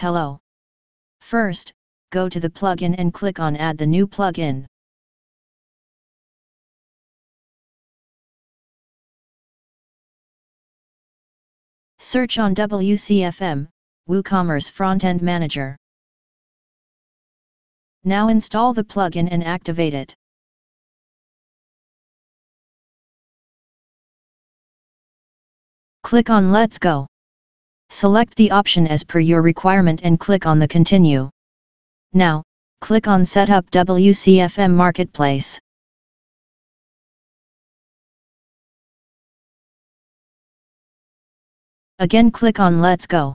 Hello. First, go to the plugin and click on Add the new plugin. Search on WCFM, WooCommerce Frontend Manager. Now install the plugin and activate it. Click on Let's Go. Select the option as per your requirement and click on the Continue. Now, click on Set up WCFM Marketplace. Again click on Let's Go.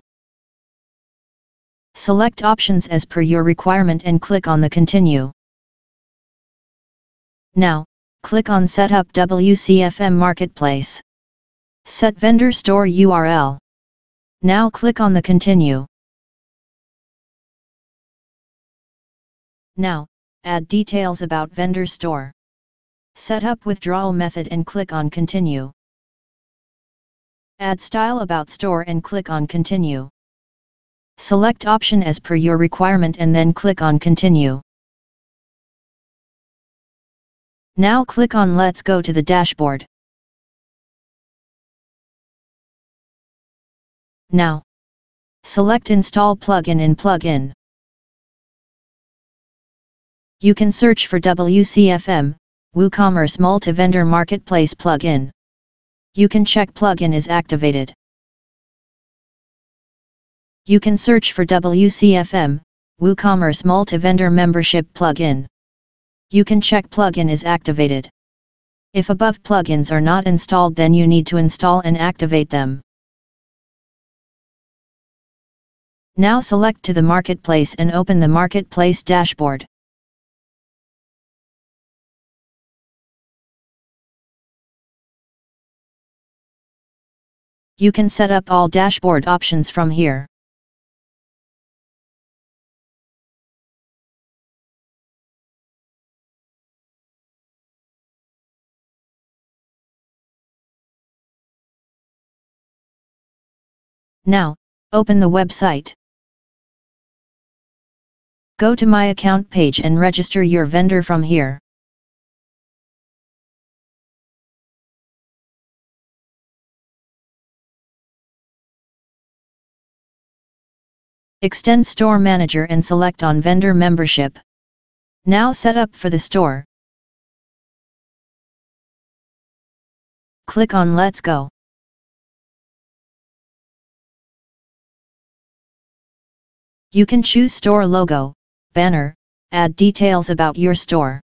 Select options as per your requirement and click on the Continue. Now, click on Set up WCFM Marketplace. Set vendor store URL. Now click on the Continue. Now, add details about vendor store. Set up withdrawal method and click on Continue. Add style about store and click on Continue. Select option as per your requirement and then click on Continue. Now click on Let's go to the dashboard. Now, select Install plugin in Plugin. You can search for WCFM, WooCommerce Multi-Vendor Marketplace plugin. You can check plugin is activated. You can search for WCFM, WooCommerce Multi-Vendor Membership plugin. You can check plugin is activated. If above plugins are not installed then you need to install and activate them. Now select to the Marketplace and open the Marketplace dashboard. You can set up all dashboard options from here. Now, open the website. Go to My Account page and register your vendor from here. Extend Store Manager and select on Vendor Membership. Now set up for the store. Click on Let's Go. You can choose Store Logo, Banner, add details about your store.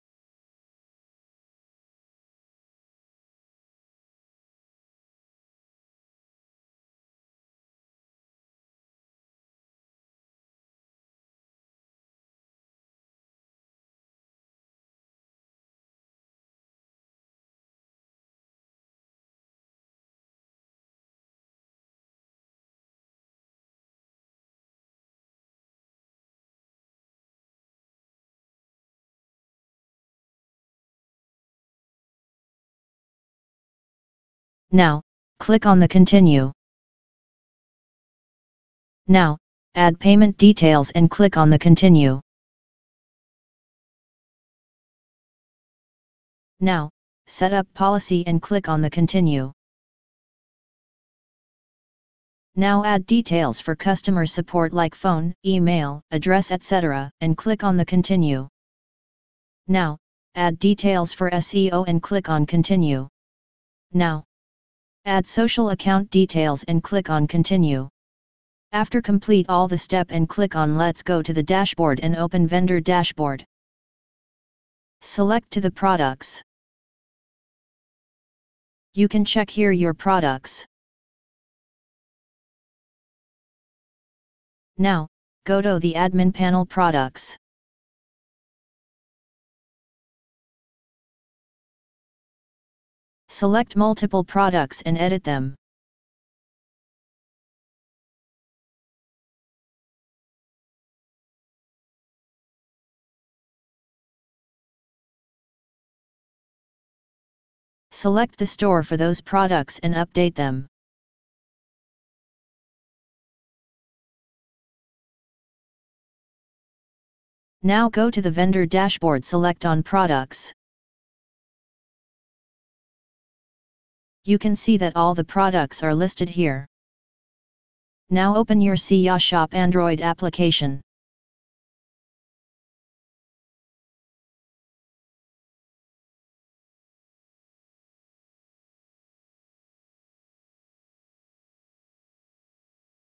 Now, click on the Continue. Now, add payment details and click on the Continue. Now, set up policy and click on the Continue. Now add details for customer support like phone, email, address etc. and click on the Continue. Now, add details for SEO and click on Continue. Now, Add social account details and click on Continue. After complete all the step and click on Let's go to the dashboard and open Vendor Dashboard. Select to the products. You can check here your products. Now, go to the admin panel products. Select multiple products and edit them. Select the store for those products and update them. Now go to the vendor dashboard select on products. You can see that all the products are listed here. Now open your CiyaShop Android application.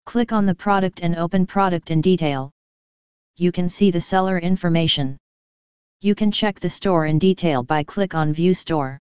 Click on the product and open product in detail. You can see the seller information. You can check the store in detail by click on View Store.